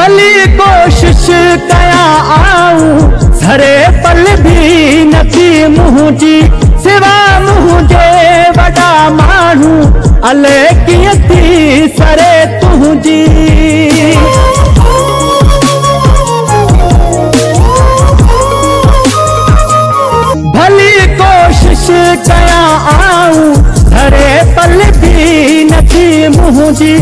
ڀلي ڪوشش ڪيا آئون سري پل به نٿي منهنجي سوا منهنجي وڏا ماڻهو الي ڪيئن ٿي سري تنهنجي. ڀلي ڪوشش ڪيا آئون سري پل به نٿي منهنجي